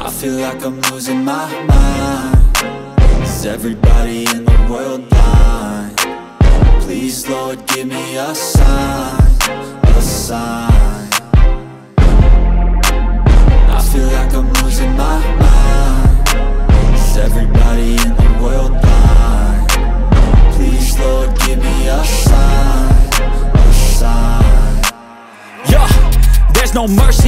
I feel like I'm losing my mind Is everybody in the world blind? Please Lord give me a sign, a sign I feel like I'm losing my mind Is everybody in the world blind? Please Lord give me a sign, a sign Yeah, there's no mercy